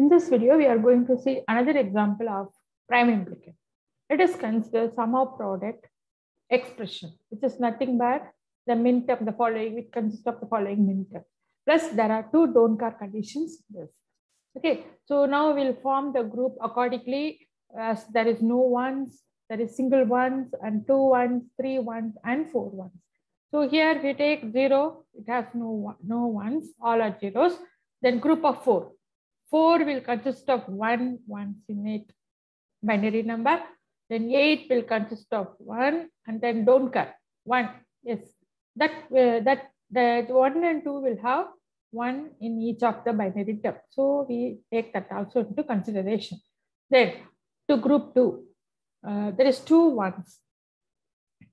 In this video, we are going to see another example of prime implicant. Let us consider sum of product expression, which is nothing but the min term, the following, which consists of the following min term. Plus, there are two don't care conditions. Okay, so now we'll form the group accordingly as there is no ones, there is single ones and two ones, three ones and four ones. So here we take zero, it has no, no ones, all are zeros. Then group of four. Four will consist of one ones in it binary number. Then eight will consist of one and then don't care one. Yes, that uh, that the one and two will have one in each of the binary term. So we take that also into consideration. Then to group two, uh, there is two ones.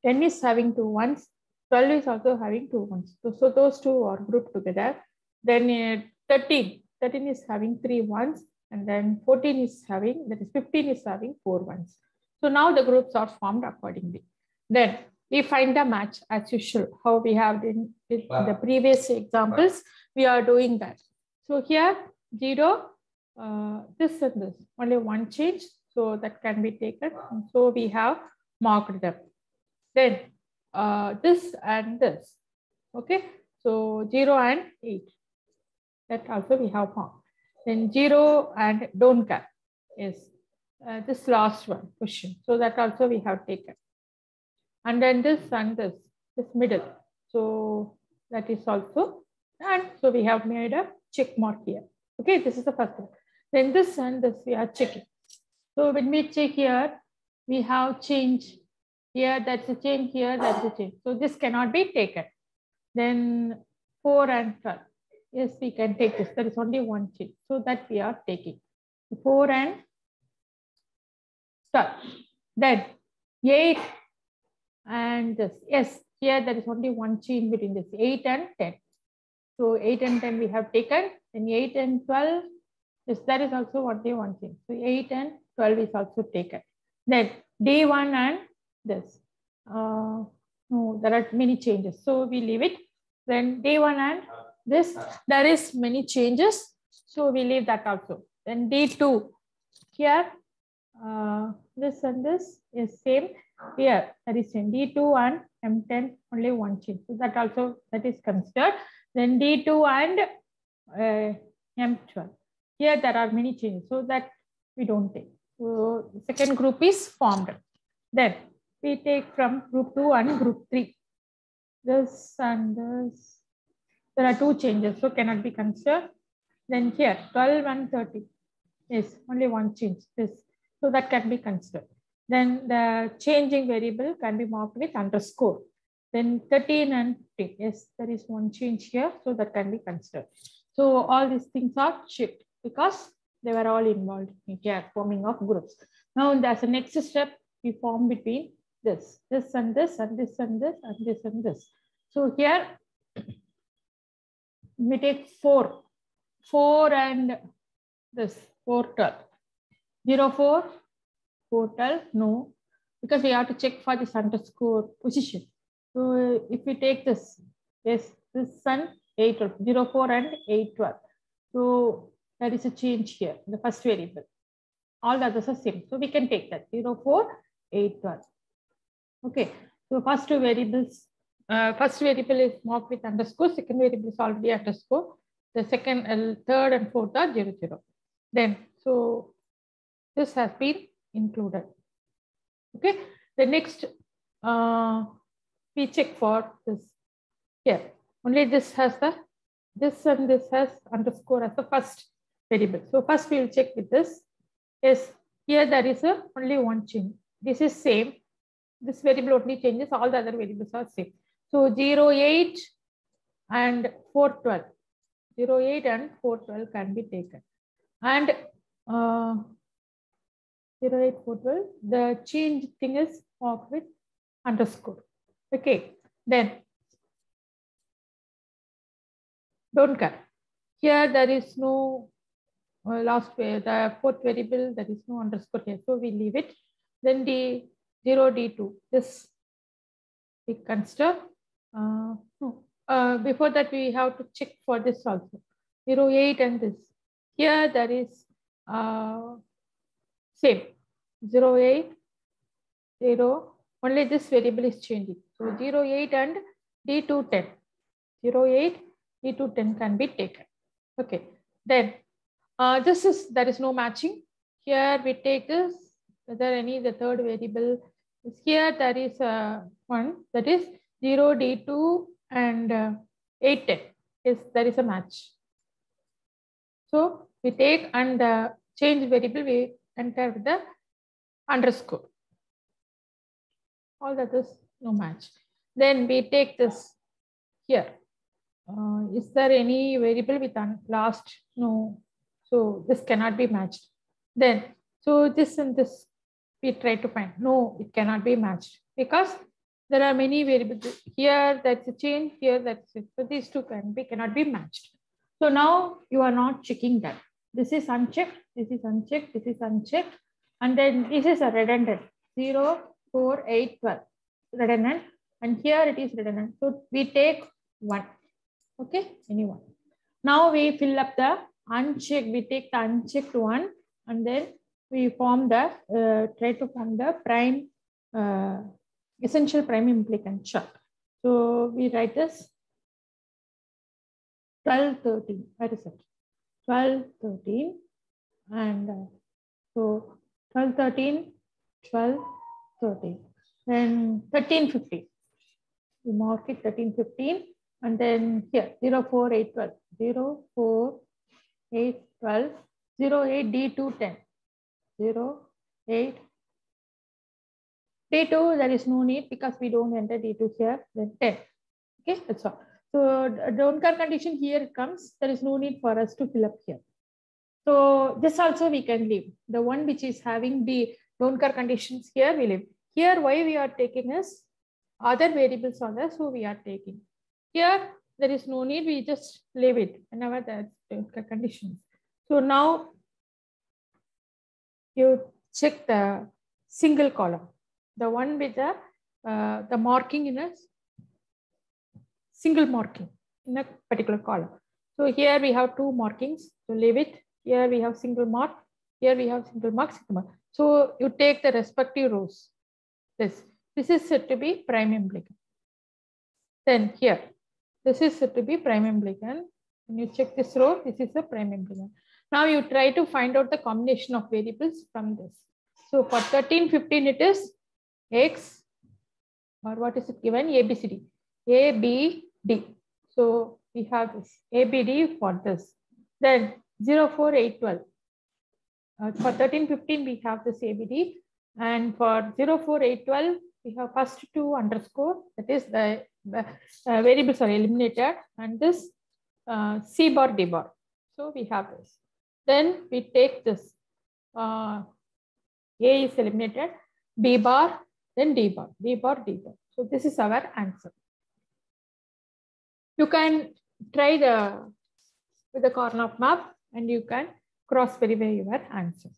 10 is having two ones, 12 is also having two ones. So, so those two are grouped together. Then uh, 13, 13 is having three ones, and then 14 is having, that is 15 is having four ones. So now the groups are formed accordingly. Then we find the match as usual, how we have in, in the previous examples, we are doing that. So here, zero, uh, this and this, only one change, so that can be taken. And so we have marked them. Then uh, this and this, okay? So zero and eight, that also we have found. Then zero and don't care is uh, this last one question. So that also we have taken. And then this and this, this middle. So that is also, and so we have made a check mark here. Okay, this is the first one. Then this and this we are checking. So when we check here, we have change here, that's a change here, that's a change. So this cannot be taken. Then 4 and 12. Yes, we can take this. There is only one change. So that we are taking. 4 and 12. Then 8 and this. Yes, here there is only one chain between this 8 and 10. So 8 and 10 we have taken. Then 8 and 12. Yes, that is also only one change. So 8 and 12 is also taken. Then day 1 and this. Uh, no, there are many changes. So we leave it. Then day 1 and this, there is many changes. So we leave that also. Then d2 Here, uh, this and this is same. Here, that is same. D2 and M10, only one change. So that also, that is considered. Then D2 and uh, M12. Here, there are many changes. So that we don't take. So second group is formed. Then we take from group 2 and group 3. This and this. There are two changes, so cannot be considered. Then here, 12 and 30. is only one change. This. So that can be considered. Then the changing variable can be marked with underscore. Then 13 and 15. Yes, there is one change here, so that can be considered. So all these things are checked because they were all involved in here forming of groups. Now there's a next step we form between this, this and this and this and this and this and this. So here we take four, four and this, four, 12. Zero, four, four, 12, no, because we have to check for this underscore position. So if we take this, yes, this and 8, 12, 0, 4 and 8, 12. So there is a change here, the first variable. All the others are same. So we can take that 0, 4, 8, 12. Okay, so first two variables, uh, first variable is marked with underscore, second variable is already underscore. The second, uh, third and fourth are 0, 0. Then, so this has been included. Okay, the next, uh, we check for this here. Only this has the, this and this has underscore as the first variable. So first we will check with this. Yes, here there is a only one change. This is same. This variable only changes, all the other variables are same. So 0, 8 and 412. 0, 8 and 412 can be taken. And uh, 0, 8, 412, the change thing is marked with underscore. Okay, then don't care. Here there is no uh, last way, the fourth variable, there is no underscore here. So we leave it. Then the 0, D2, this we consider. Uh, uh, before that, we have to check for this also. 0, 8 and this. Here there is uh, same 0, 8, 0. Only this variable is changing. So 0, 8 and D2, 10. 0, 8, D210 can be taken. Okay. Then uh, this is, there is no matching. Here we take this, whether any the third variable is here, there is uh, one that is 0, D2 and uh, 8, 10. Yes, there is a match. So we take and uh, change variable, we enter with the underscore. All that is no match. Then we take this here. Uh, is there any variable with last? No. So this cannot be matched. Then, so this and this we try to find. No, it cannot be matched because there are many variables here. That's a chain here. That's it. So these two can be cannot be matched. So now you are not checking that. This is unchecked. This is unchecked. This is unchecked. And then this is a redundant 0, 4, 8, 12 redundant. And here it is redundant. So we take one. Okay, anyone. Now we fill up the unchecked. We take the unchecked one and then we form the, uh, try to form the prime, uh, essential prime implicant chart. So we write this 12, 13. Where is it? 12, 13. And uh, so 12, 13, 12, 13. Then 13, 15. We mark it 13, 15. And then here 0, 4, 8, 12. 0, 4, 8, 12. 0, 8, D2, 10. 0, 8. D2, there is no need because we don't enter D2 here. Then 10. Okay, that's all. So don't care condition here comes. There is no need for us to fill up here. So this also we can leave. The one which is having the don't care conditions here, we leave. Here, why we are taking is other variables are there, so we are taking. Here, there is no need, we just leave it whenever that's don't conditions. So now you check the single column, the one with the, uh, the marking in a single marking in a particular column. So here we have two markings, so leave it here we have single mark. Here we have single mark, single mark. So you take the respective rows. This, this is said to be prime implicant. Then here, this is said to be prime implicant. When you check this row, this is a prime implicant. Now you try to find out the combination of variables from this. So for 13, 15, it is X or what is it given? ABCD. A, B, C, D. A, B, D. So we have this A, B, D for this. Then 04812. Uh, for 1315, we have this ABD. And for 04812, we have first two underscore, that is the, the uh, variables are eliminated. And this uh, C bar, D bar. So we have this. Then we take this. Uh, A is eliminated, B bar, then D bar, D bar, D bar. So this is our answer. You can try the with the Karnaugh of map and you can cross verify your answer.